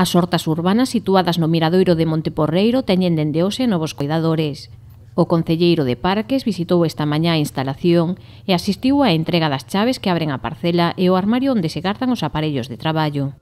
As hortas urbanas situadas no miradoiro de Monteporreiro teñen dende hoxe novos cuidadores. O concelleiro de Parques visitou esta mañá a instalación e asistiu á entrega das chaves que abren a parcela e o armario onde se gardan os aparellos de traballo.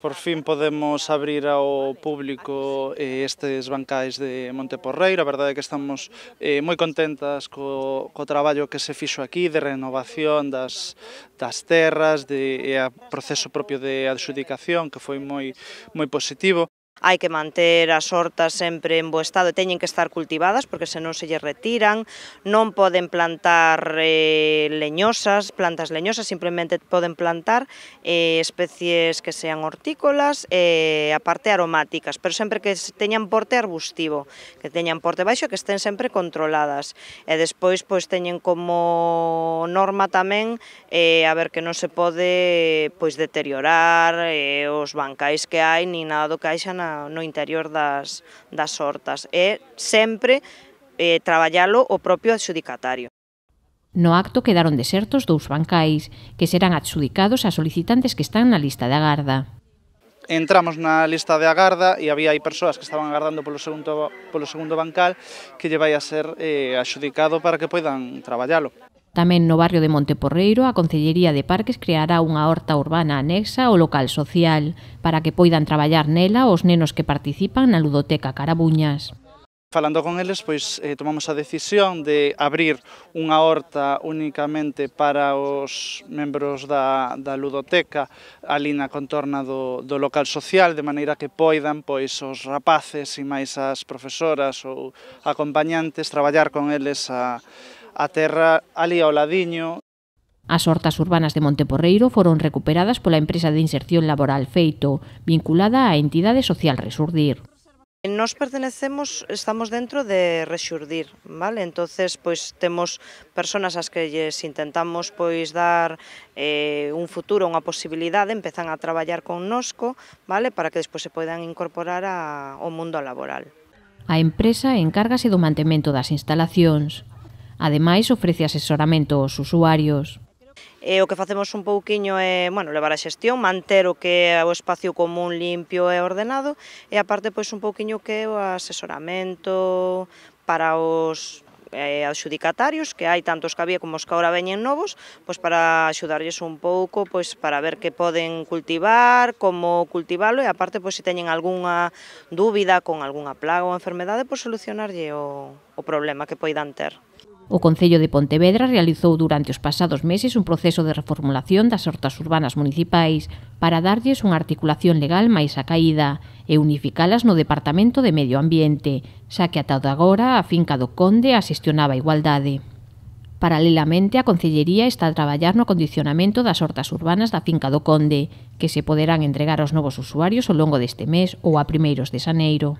Por fin podemos abrir ao público eh, estes bancais de Monteporreiro, a verdade é que estamos eh, moi contentas co, co traballo que se fixo aquí de renovación das, das terras, de e a proceso propio de adxudicación que foi moi moi positivo hai que manter as hortas sempre en bo estado, teñen que estar cultivadas porque senón se lle retiran, non poden plantar eh, leñosas, plantas leñosas, simplemente poden plantar eh, especies que sean hortícolas e eh, aparte aromáticas, pero sempre que teñan porte arbustivo, que teñan porte baixo que estén sempre controladas. E despois pois teñen como norma tamén eh, a ver que non se pode pois deteriorar eh, os bancais que hai ni nada do que hai xa na no interior das, das hortas e sempre eh, traballalo o propio adxudicatario. No acto quedaron desertos dous bancais, que serán adxudicados a solicitantes que están na lista de agarda. Entramos na lista de agarda e había aí persoas que estaban agardando polo segundo, polo segundo bancal que lle vai a ser eh, adxudicado para que poidan traballalo. Tamén no barrio de Monteporreiro, a Concellería de Parques creará unha horta urbana anexa ao local social para que poidan traballar nela os nenos que participan na Ludoteca Carabuñas. Falando con eles, pois eh, tomamos a decisión de abrir unha horta únicamente para os membros da, da ludoteca ali na contorna do, do local social, de maneira que poidan pois os rapaces e máis as profesoras ou acompañantes traballar con eles a, a terra ali ao ladiño. As hortas urbanas de Monteporreiro foron recuperadas pola empresa de inserción laboral Feito, vinculada á entidade social Resurdir. Nos pertenecemos, estamos dentro de Rexurdir, vale? Entonces, pois temos persoas ás que lles intentamos pois dar eh, un futuro, unha posibilidade, empezan a traballar con nosco, vale? Para que despois se poidan incorporar a, ao mundo laboral. A empresa encárgase do mantemento das instalacións. Ademais, ofrece asesoramento aos usuarios. E o que facemos un pouquiño é, bueno, levar a xestión, manter o que é o espacio común limpio e ordenado, e aparte pois un pouquiño que é o asesoramento para os eh, adxudicatarios, que hai tantos que había como os que agora veñen novos, pois para axudarlles un pouco, pois para ver que poden cultivar, como cultivalo, e aparte, pois se teñen algunha dúbida con algunha plaga ou enfermedade, pois solucionarlle o, o problema que poidan ter. O Concello de Pontevedra realizou durante os pasados meses un proceso de reformulación das hortas urbanas municipais para darlles unha articulación legal máis acaída e unificalas no Departamento de Medio Ambiente, xa que ata agora a finca do Conde a xestionaba igualdade. Paralelamente, a Concellería está a traballar no acondicionamento das hortas urbanas da finca do Conde, que se poderán entregar aos novos usuarios ao longo deste mes ou a primeiros de xaneiro.